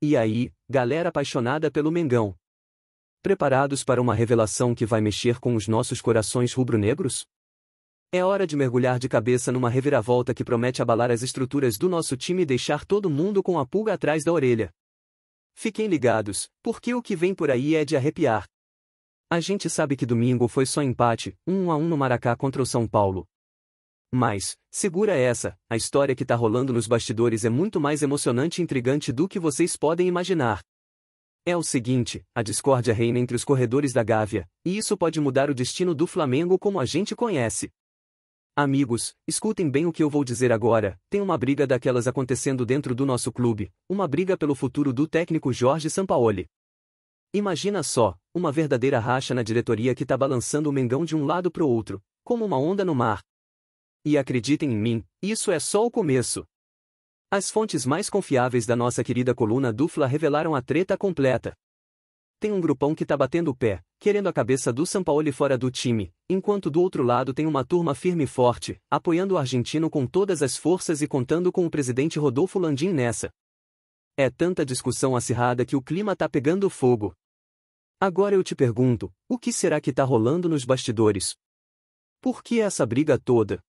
E aí, galera apaixonada pelo Mengão? Preparados para uma revelação que vai mexer com os nossos corações rubro-negros? É hora de mergulhar de cabeça numa reviravolta que promete abalar as estruturas do nosso time e deixar todo mundo com a pulga atrás da orelha. Fiquem ligados, porque o que vem por aí é de arrepiar. A gente sabe que domingo foi só empate, 1 a 1 no Maracá contra o São Paulo. Mas, segura essa, a história que tá rolando nos bastidores é muito mais emocionante e intrigante do que vocês podem imaginar. É o seguinte, a discórdia reina entre os corredores da Gávea, e isso pode mudar o destino do Flamengo como a gente conhece. Amigos, escutem bem o que eu vou dizer agora. Tem uma briga daquelas acontecendo dentro do nosso clube, uma briga pelo futuro do técnico Jorge Sampaoli. Imagina só, uma verdadeira racha na diretoria que tá balançando o Mengão de um lado pro outro, como uma onda no mar. E acreditem em mim, isso é só o começo. As fontes mais confiáveis da nossa querida coluna dupla revelaram a treta completa. Tem um grupão que tá batendo o pé, querendo a cabeça do Sampaoli fora do time, enquanto do outro lado tem uma turma firme e forte, apoiando o argentino com todas as forças e contando com o presidente Rodolfo Landim nessa. É tanta discussão acirrada que o clima tá pegando fogo. Agora eu te pergunto, o que será que tá rolando nos bastidores? Por que essa briga toda?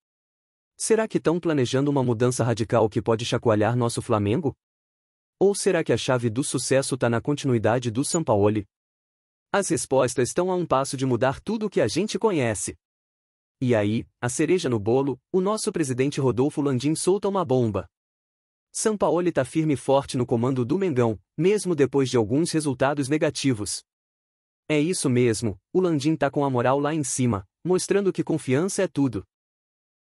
Será que estão planejando uma mudança radical que pode chacoalhar nosso Flamengo? Ou será que a chave do sucesso está na continuidade do Sampaoli? As respostas estão a um passo de mudar tudo o que a gente conhece. E aí, a cereja no bolo, o nosso presidente Rodolfo Landim solta uma bomba. Sampaoli está firme e forte no comando do Mengão, mesmo depois de alguns resultados negativos. É isso mesmo, o Landim tá com a moral lá em cima, mostrando que confiança é tudo.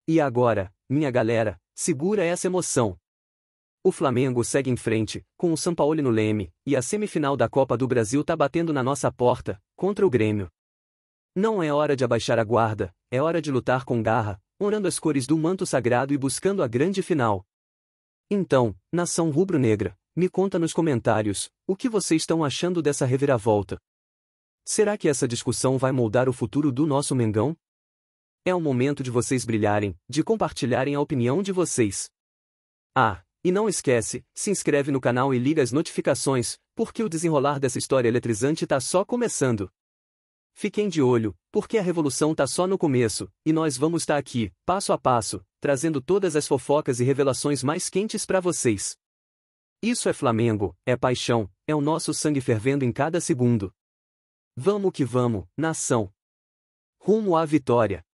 E agora, minha galera, segura essa emoção. O Flamengo segue em frente, com o Sampaoli no leme, e a semifinal da Copa do Brasil tá batendo na nossa porta, contra o Grêmio. Não é hora de abaixar a guarda, é hora de lutar com garra, honrando as cores do manto sagrado e buscando a grande final. Então, nação rubro-negra, me conta nos comentários, o que vocês estão achando dessa reviravolta? Será que essa discussão vai moldar o futuro do nosso Mengão? É o momento de vocês brilharem, de compartilharem a opinião de vocês. Ah, e não esquece, se inscreve no canal e liga as notificações, porque o desenrolar dessa história eletrizante tá só começando. Fiquem de olho, porque a revolução tá só no começo, e nós vamos estar tá aqui, passo a passo, trazendo todas as fofocas e revelações mais quentes para vocês. Isso é Flamengo, é paixão, é o nosso sangue fervendo em cada segundo. Vamos que vamos, nação. Rumo à vitória.